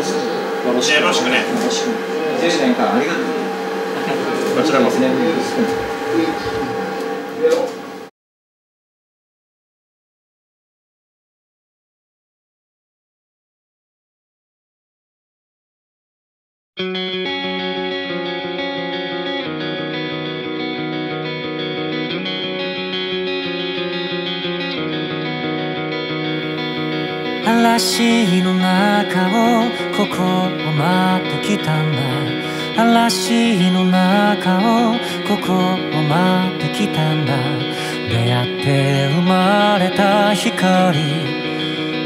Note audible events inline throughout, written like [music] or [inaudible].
よろしくよろしくね。よろしく10年間ありがとうこちらこそ。ね [laughs] 嵐の中をここを待ってきたんだ。嵐の中をここを待ってきたんだ。出会って生まれた光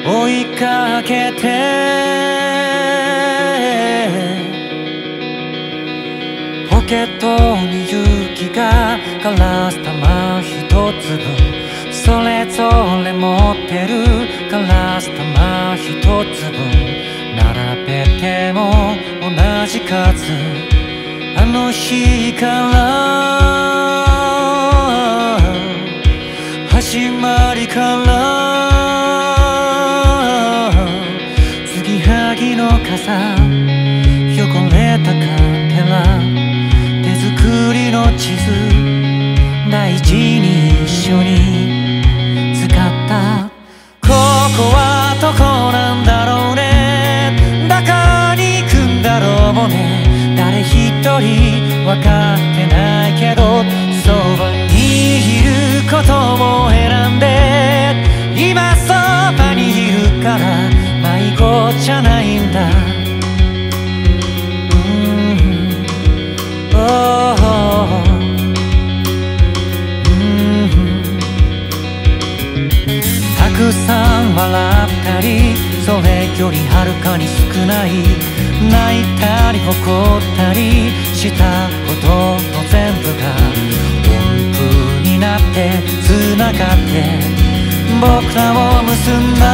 追いかけて。ポケットに雪がガラス玉一つ分それぞれ持ってるガラス玉一つ分並べても同じ数あの日から始まりから継ぎはぎの傘汚れたカンテラ手作りの地図大事に誰一人分かってないけどそばにいることも選んで今そばにいるから迷子じゃないんだ。たくさん笑ったりそれよりはるかに少ない。泣いたり怒ったりしたことの全部が音符になって繋がって僕らを結んだ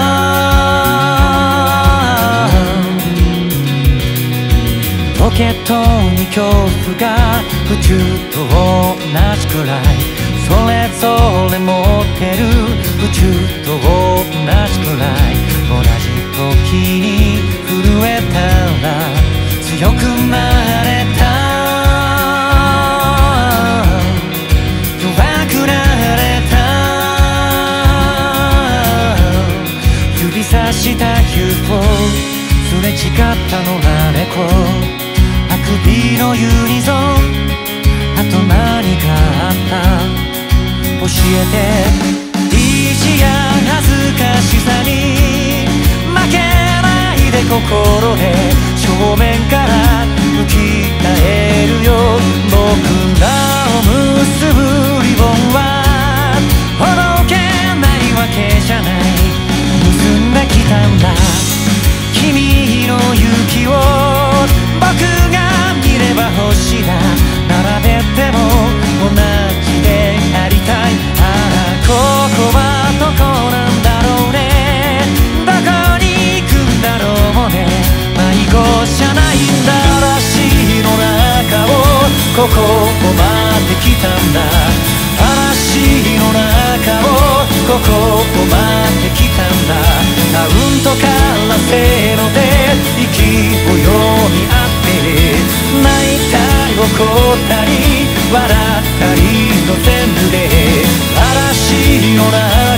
ポケットに恐怖が宇宙と同じくらい。それぞれ持ってる。宇宙と同じくらい同じ時に。強くなれた弱くなれた指さした UFO すれ違ったのら猫。あくびのユニゾンあと何があった。教えて意地や恥ずかしさに。負けないで心で。正面から向き合えるよ。僕らを結ぶここを待ってきたんだ。嵐の中をここを待ってきたんだ。カウントからせーので息を読み合って泣いたり怒ったり笑ったりの全部で嵐の中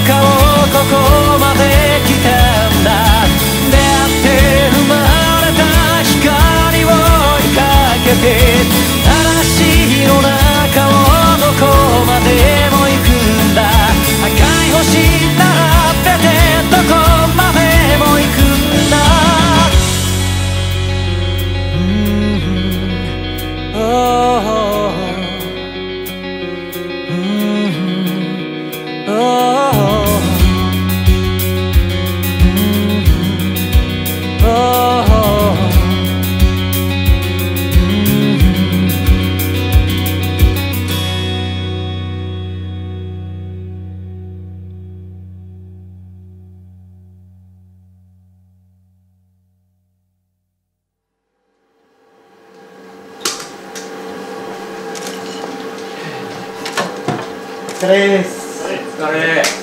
疲れです。お疲れ